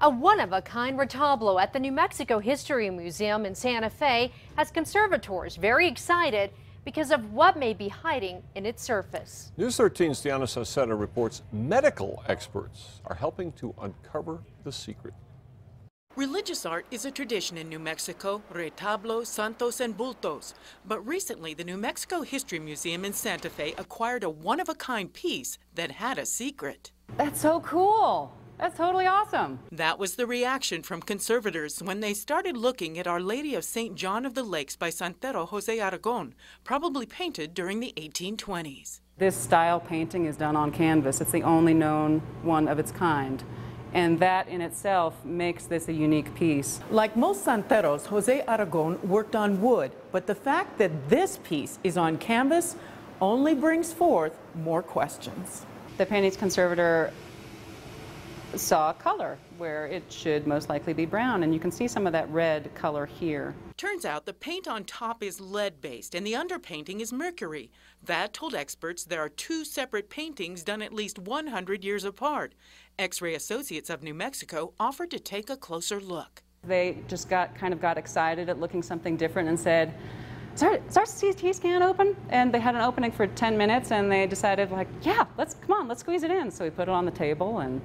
A one-of-a-kind retablo at the New Mexico History Museum in Santa Fe has conservators very excited because of what may be hiding in its surface. News 13's Diana Sauceda reports medical experts are helping to uncover the secret. Religious art is a tradition in New Mexico, retablos, santos, and bultos. But recently, the New Mexico History Museum in Santa Fe acquired a one-of-a-kind piece that had a secret. That's so cool. That's totally awesome. That was the reaction from conservators when they started looking at Our Lady of St. John of the Lakes by Santero Jose Aragon, probably painted during the 1820s. This style painting is done on canvas. It's the only known one of its kind. And that in itself makes this a unique piece. Like most Santeros, Jose Aragon worked on wood, but the fact that this piece is on canvas only brings forth more questions. The painting's conservator saw color where it should most likely be brown, and you can see some of that red color here. Turns out the paint on top is lead based and the underpainting is mercury. That told experts there are two separate paintings done at least 100 years apart. X ray Associates of New Mexico offered to take a closer look. They just got kind of got excited at looking something different and said, is our, is our CT scan open? And they had an opening for 10 minutes and they decided like, yeah, let's, come on, let's squeeze it in. So we put it on the table and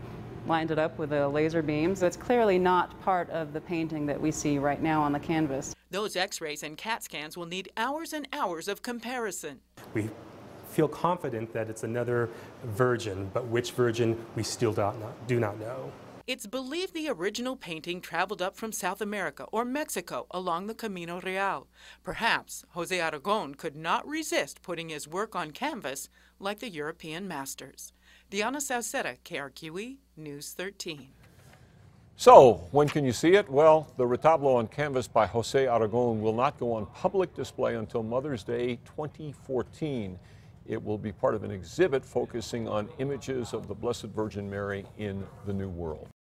lined it up with the laser beams. It's clearly not part of the painting that we see right now on the canvas. Those x-rays and CAT scans will need hours and hours of comparison. We feel confident that it's another virgin, but which virgin we still do not, do not know. It's believed the original painting traveled up from South America or Mexico along the Camino Real. Perhaps Jose Aragon could not resist putting his work on canvas like the European masters. Diana Sauceda, KRQE, News 13. So, when can you see it? Well, the retablo on canvas by Jose Aragon will not go on public display until Mother's Day 2014. It will be part of an exhibit focusing on images of the Blessed Virgin Mary in the New World.